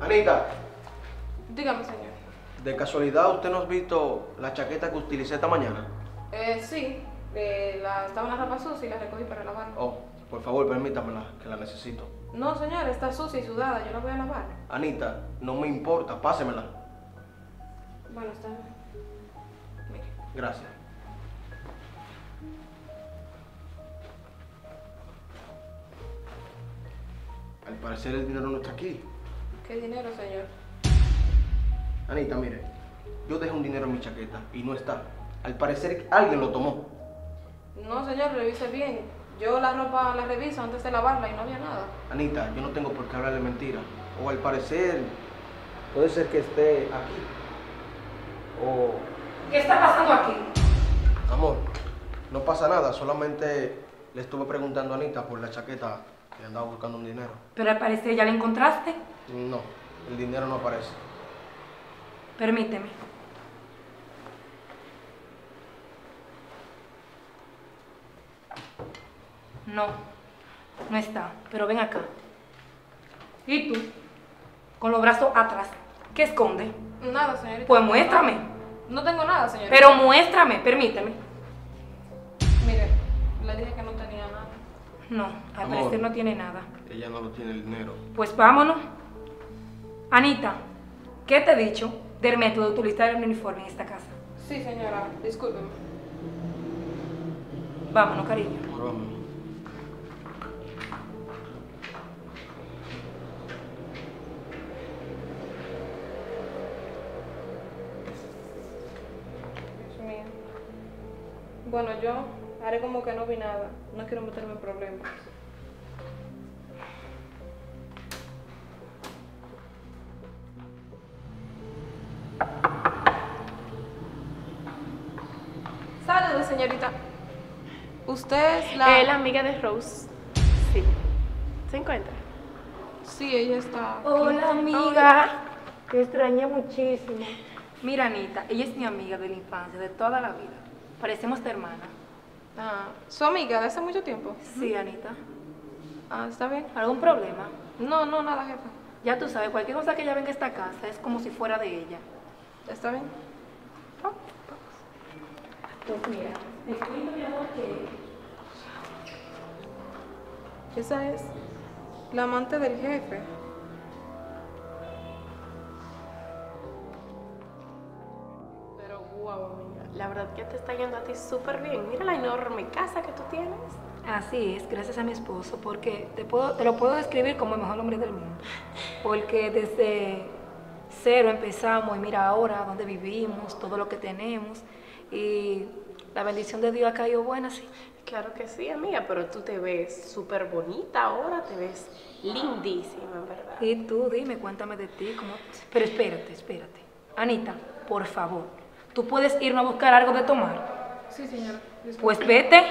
Anita, Dígame, señor. ¿de casualidad usted no ha visto la chaqueta que utilicé esta mañana? Eh, sí, eh, la, estaba en la ropa sucia y la recogí para lavar. Oh, por favor, permítamela, que la necesito. No, señor, está sucia y sudada, yo la voy a lavar. Anita, no me importa, pásemela. Bueno, está bien. Mire. Gracias. Al parecer el dinero no está aquí. ¿Qué dinero, señor? Anita, mire, yo dejé un dinero en mi chaqueta y no está. Al parecer alguien lo tomó. No, señor, revise bien. Yo la ropa la reviso antes de lavarla y no había nada. Anita, yo no tengo por qué hablarle mentira. O al parecer, puede ser que esté aquí. O, ¿Qué está pasando aquí? amor, no pasa nada, solamente le estuve preguntando a Anita por la chaqueta y andaba buscando un dinero. Pero al parecer ya la encontraste. No, el dinero no aparece. Permíteme. No, no está. Pero ven acá. ¿Y tú? Con los brazos atrás. ¿Qué esconde? Nada, señorita. Pues muéstrame. No tengo nada, señorita. Pero muéstrame, permíteme. Mire, le dije que no tenía nada. No, al Amor. parecer no tiene nada. Ella no lo tiene el dinero. Pues vámonos. Anita, ¿qué te he dicho del método de utilizar el uniforme en esta casa? Sí, señora, discúlpeme. Vámonos, cariño. Amor, vámonos. Dios mío. Bueno, yo haré como que no vi nada. No quiero meterme en problemas. Saludos, señorita. ¿Usted es la...? Eh, la amiga de Rose. Sí. ¿Se encuentra? Sí, ella está... aquí. Hola, amiga. Te extrañé muchísimo. Mira, Anita, ella es mi amiga de la infancia, de toda la vida. Parecemos de hermana. Ah, ¿Su amiga de hace mucho tiempo? Sí, Anita. Ah, ¿está bien? ¿Algún problema? No, no, nada, jefa. Ya tú sabes, cualquier cosa que ella venga a esta casa es como si fuera de ella. ¿Está bien? Pues mira, te cuento, mi amor, que Esa es la amante del jefe. Que te está yendo a ti súper bien. Mira la enorme casa que tú tienes. Así es, gracias a mi esposo, porque te, puedo, te lo puedo describir como el mejor hombre del mundo. Porque desde cero empezamos y mira ahora dónde vivimos, todo lo que tenemos. Y la bendición de Dios ha caído buena, sí. Claro que sí, amiga, pero tú te ves súper bonita ahora, te ves lindísima, en verdad. Y tú dime, cuéntame de ti. Cómo... Pero espérate, espérate. Anita, por favor, ¿tú puedes irnos a buscar algo de tomar? Sí, señora. Pues vete.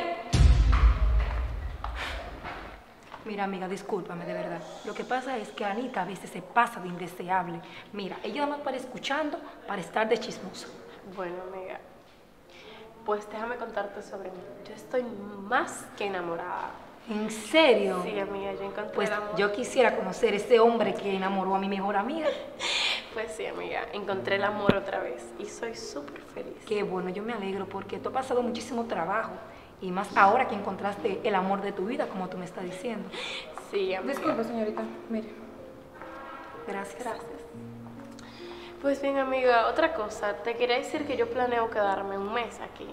Mira, amiga, discúlpame, de verdad. Lo que pasa es que Anita a veces se pasa de indeseable. Mira, ella nada más para escuchando, para estar de chismosa. Bueno, amiga, pues déjame contarte sobre mí. Yo estoy más que enamorada. ¿En serio? Sí, amiga, yo encontré Pues el amor. yo quisiera conocer ese hombre que enamoró a mi mejor amiga. Pues sí, amiga, encontré el amor otra vez y soy súper feliz. Qué bueno, yo me alegro porque tú has pasado muchísimo trabajo. Y más ahora que encontraste el amor de tu vida, como tú me estás diciendo. Sí, amiga. Disculpe, señorita. Mire. Gracias. Gracias. Pues bien, amiga, otra cosa. Te quería decir que yo planeo quedarme un mes aquí.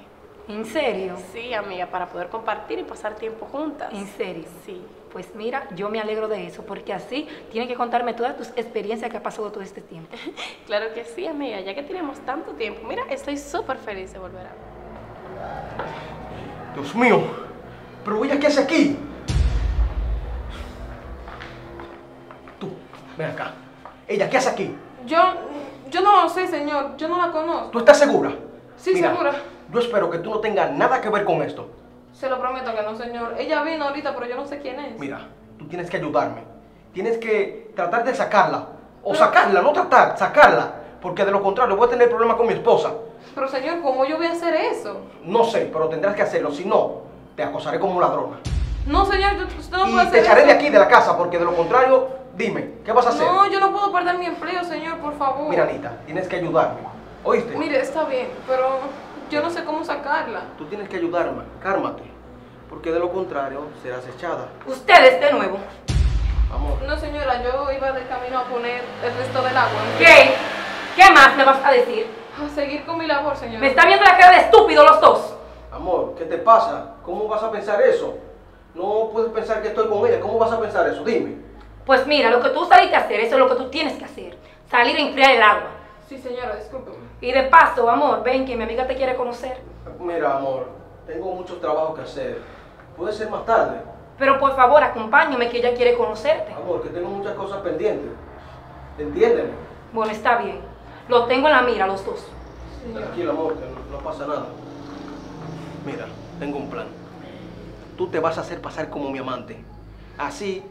¿En serio? Sí, amiga, para poder compartir y pasar tiempo juntas. ¿En serio? Sí. Pues mira, yo me alegro de eso, porque así tienes que contarme todas tus experiencias que ha pasado todo este tiempo. Claro que sí, amiga, ya que tenemos tanto tiempo. Mira, estoy súper feliz de volver a Dios mío, pero ella qué hace aquí? Tú, ven acá. Ella qué hace aquí? Yo, yo no sé, señor. Yo no la conozco. ¿Tú estás segura? Sí, Mira, segura. Yo espero que tú no tengas nada que ver con esto. Se lo prometo que no, señor. Ella vino ahorita, pero yo no sé quién es. Mira, tú tienes que ayudarme. Tienes que tratar de sacarla. O sacarla, no tratar, sacarla. Porque de lo contrario voy a tener problemas con mi esposa. Pero, señor, ¿cómo yo voy a hacer eso? No sé, pero tendrás que hacerlo. Si no, te acosaré como ladrona. No, señor, usted no puede y hacer te echaré eso. de aquí, de la casa, porque de lo contrario Dime, ¿qué vas a hacer? No, yo no puedo perder mi empleo, señor, por favor. Mira, Anita, tienes que ayudarme. ¿Oíste? Mire, está bien, pero yo no sé cómo sacarla. Tú tienes que ayudarme, cármate. Porque de lo contrario serás echada. Ustedes de nuevo. Amor. No, señora, yo iba de camino a poner el resto del agua. ¿Qué? ¿Qué más me vas a decir? A seguir con mi labor, señora. Me están viendo la cara de estúpido los dos. Amor, ¿qué te pasa? ¿Cómo vas a pensar eso? No puedes pensar que estoy con ella. ¿Cómo vas a pensar eso? Dime. Pues mira, lo que tú saliste a hacer, eso es lo que tú tienes que hacer. Salir a enfriar el agua. Sí, señora, discúlpeme. Y de paso, amor, ven que mi amiga te quiere conocer. Mira, amor, tengo muchos trabajos que hacer. Puede ser más tarde. Pero por favor, acompáñame que ella quiere conocerte. Amor, que tengo muchas cosas pendientes. Entiéndeme. Bueno, está bien. Los tengo en la mira, los dos. Tranquilo, amor, que no, no pasa nada. Mira, tengo un plan. Tú te vas a hacer pasar como mi amante. Así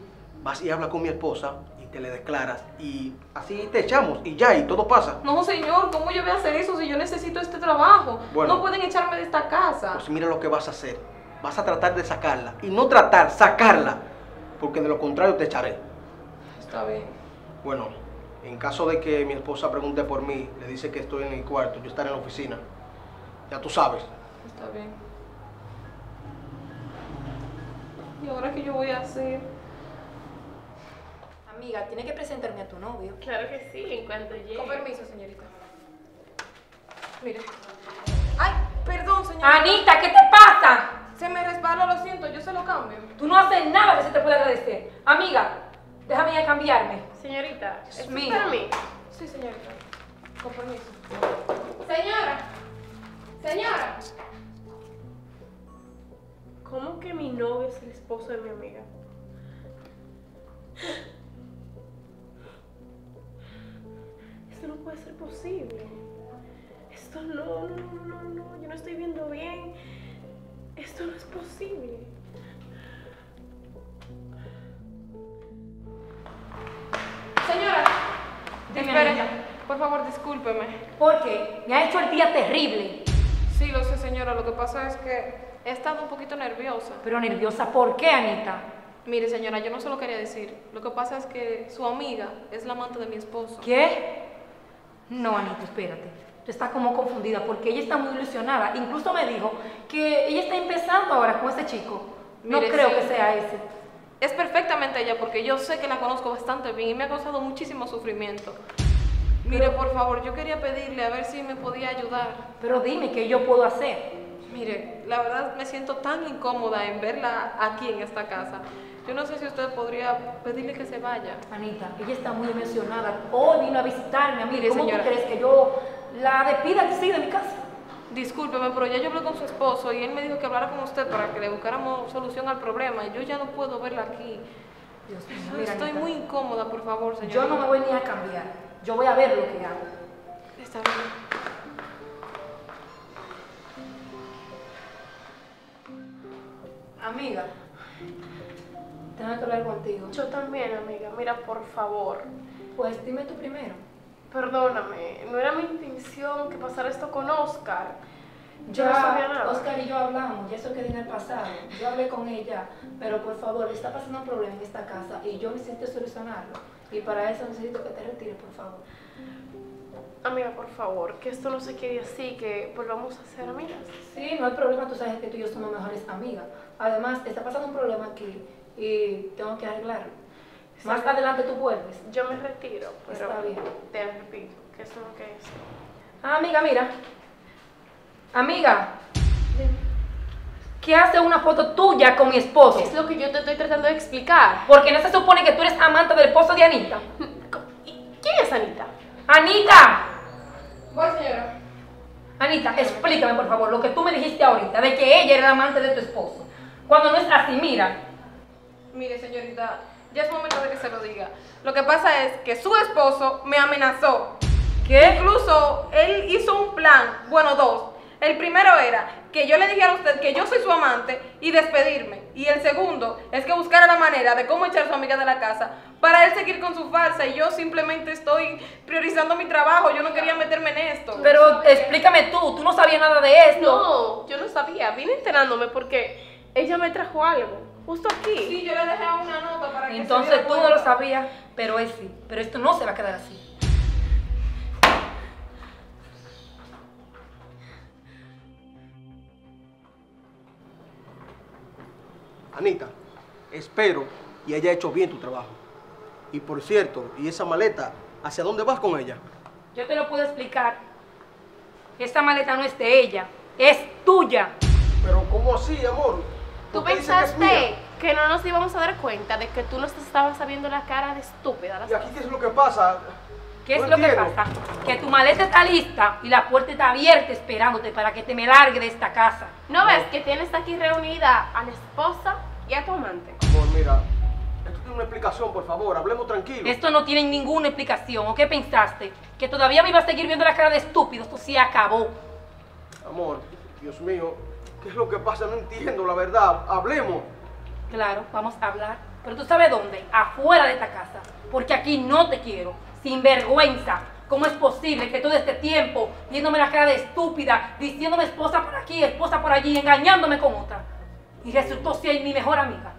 vas y hablas con mi esposa te le declaras y así te echamos y ya, y todo pasa. No, señor, ¿cómo yo voy a hacer eso si yo necesito este trabajo? Bueno. No pueden echarme de esta casa. Pues mira lo que vas a hacer. Vas a tratar de sacarla. Y no tratar, sacarla. Porque de lo contrario te echaré. Está bien. Bueno, en caso de que mi esposa pregunte por mí, le dice que estoy en el cuarto, yo estaré en la oficina. Ya tú sabes. Está bien. ¿Y ahora qué yo voy a hacer? Amiga, tienes que presentarme a tu novio. Claro que sí, en cuanto llegue. Con permiso, señorita. Mire. Ay, perdón, señorita. Anita, ¿qué te pasa? Se me resbaló, lo siento, yo se lo cambio. Tú no haces nada que se te pueda agradecer. Amiga, déjame ya cambiarme. Señorita, Dios ¿esto es mío. para mí? Sí, señorita. Con permiso. Señora, señora. ¿Cómo que mi novio es el esposo de mi amiga? Esto no puede ser posible. Esto no, no, no, no, no, yo no estoy viendo bien. Esto no es posible. Señora. Anita. Por favor, discúlpeme. Porque me ha hecho el día terrible. Sí, lo sé, señora. Lo que pasa es que he estado un poquito nerviosa. Pero nerviosa, ¿por qué, Anita? Mire, señora, yo no se lo quería decir. Lo que pasa es que su amiga es la amante de mi esposo. ¿Qué? No, Anita, espérate. Tú estás como confundida porque ella está muy ilusionada. Incluso me dijo que ella está empezando ahora con ese chico. No creo sí. que sea ese. Es perfectamente ella porque yo sé que la conozco bastante bien y me ha causado muchísimo sufrimiento. Mire, por favor, yo quería pedirle a ver si me podía ayudar. Pero dime, ¿qué yo puedo hacer? Mire, la verdad me siento tan incómoda en verla aquí en esta casa. Yo no sé si usted podría pedirle que se vaya. Anita, ella está muy emocionada. Hoy vino a visitarme a mí. Mire, ¿Cómo señora. tú crees que yo la despida así de mi casa? Discúlpeme, pero ya yo hablé con su esposo y él me dijo que hablara con usted para que le buscáramos solución al problema. Y yo ya no puedo verla aquí. Dios mío, mira, Estoy Anita, muy incómoda, por favor, señor. Yo no me voy ni a cambiar. Yo voy a ver lo que hago. Está bien. Amiga, tengo que hablar contigo. Yo también, amiga. Mira, por favor. Pues dime tú primero. Perdóname, no era mi intención que pasara esto con Oscar. Yo Ya, no sabía nada. Oscar y yo hablamos, y eso quedó en el pasado. Yo hablé con ella, pero por favor, está pasando un problema en esta casa y yo necesito solucionarlo. Y para eso necesito que te retires, por favor. Amiga, por favor, que esto no se quede así, que volvamos a ser amigas. Sí, no hay problema, tú sabes que tú y yo somos mejores amigas. Además, está pasando un problema aquí y tengo que arreglarlo. Más Está- adelante tú vuelves. Yo me retiro, pero Está bien. te repito que eso no que es. Ah, amiga, mira. Amiga, ¿qué hace una foto tuya con mi esposo? Es lo que yo te estoy tratando de explicar. Porque no se supone que tú eres amante del esposo de Anita. ¿Y ¿Quién es Anita? ¡Anita! Voy, señora. Anita, explícame por favor lo que tú me dijiste ahorita, de que ella era la amante de tu esposo. Cuando no es así, mira. Mire, señorita, ya es momento de que se lo diga. Lo que pasa es que su esposo me amenazó. ¿Qué? Incluso él hizo un plan, bueno, dos. El primero era que yo le dijera a usted que yo soy su amante y despedirme. Y el segundo es que buscara la manera de cómo echar a su amiga de la casa para él seguir con su farsa. Y yo simplemente estoy priorizando mi trabajo. Yo no quería meterme en esto. Pero explícame tú, tú no sabías nada de esto. No, yo no sabía. Vine enterándome porque ella me trajo algo. Justo aquí. Sí, yo le dejé una nota para que Entonces tú no lo sabías, pero él sí. Pero esto no se va a quedar así. Anita, espero y haya hecho bien tu trabajo. Y por cierto, ¿y esa maleta? ¿Hacia dónde vas con ella? Yo te lo puedo explicar. Esta maleta no es de ella, es tuya. Pero ¿cómo así, amor? ¿Tú ¿Por qué dices que es pensaste que no nos íbamos a dar cuenta de que tú nos estabas sabiendo la cara de estúpida? las ¿Y aquí qué es lo que pasa? ¿Qué es No lo que pasa? Que tu maleta está lista y la puerta está abierta esperándote para que te me largue de esta casa. ¿No ves que tienes aquí reunida a la esposa y a tu amante? Amor, mira, esto tiene una explicación, por favor, hablemos tranquilo. Esto no tiene ninguna explicación. ¿O qué pensaste? ¿Que todavía me iba a seguir viendo la cara de estúpido? Esto sí acabó. Amor, Dios mío, ¿qué es lo que pasa? No entiendo, la verdad. Hablemos. Claro, vamos a hablar. Pero tú sabes dónde? Afuera de esta casa. Porque aquí no te quiero. Sin vergüenza. ¿Cómo es posible que todo este tiempo viéndome la cara de estúpida, diciéndome esposa por aquí, esposa por allí, engañándome con otra? Y resultó ser mi mejor amiga.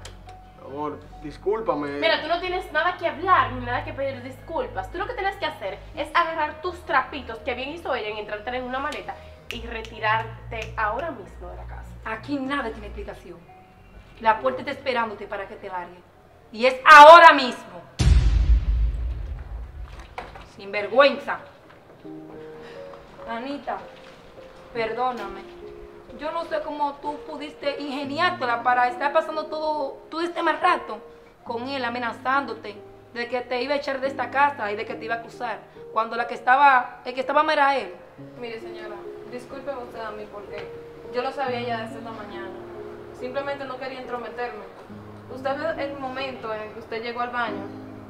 Amor, discúlpame. Mira, tú no tienes nada que hablar ni nada que pedir disculpas. Tú lo que tienes que hacer es agarrar tus trapitos, que bien hizo ella en entrarte en una maleta, y retirarte ahora mismo de la casa. Aquí nada tiene explicación. La puerta está esperándote para que te largue. Y es ahora mismo. Sin vergüenza. Anita, perdóname. Yo no sé cómo tú pudiste ingeniártela para estar pasando todo, todo este mal rato con él amenazándote de que te iba a echar de esta casa y de que te iba a acusar. Cuando la que estaba, el que estaba mal era él. Mire, señora, discúlpeme usted a mí porque yo lo sabía ya desde esta mañana. Simplemente no quería entrometerme. Usted ve el momento en el que usted llegó al baño,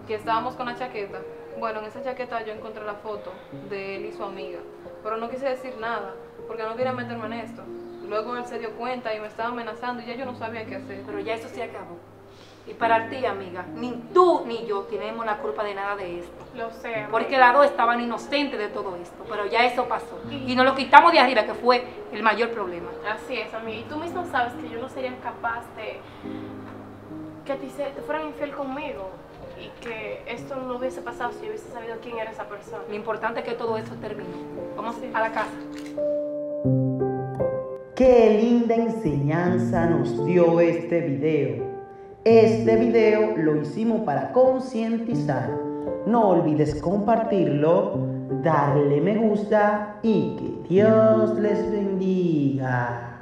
que estábamos con la chaqueta. Bueno, en esa chaqueta yo encontré la foto de él y su amiga, pero no quise decir nada porque no quería meterme en esto. Luego él se dio cuenta y me estaba amenazando y ya yo no sabía qué hacer. Pero ya eso se acabó. Y para ti, amiga, ni tú ni yo tenemos la culpa de nada de esto. Lo sé. Porque las dos estaban inocentes de todo esto, pero ya eso pasó. Y nos lo quitamos de arriba, que fue el mayor problema. Así es, amiga. Y tú mismo sabes que yo no sería capaz de que se, te fueran infiel conmigo y que esto no hubiese pasado si yo hubiese sabido quién era esa persona. Lo importante es que todo esto termine. Vamos Sí. a la casa. Qué linda enseñanza nos dio este video. Este video lo hicimos para concientizar. No olvides compartirlo, darle me gusta y que Dios les bendiga.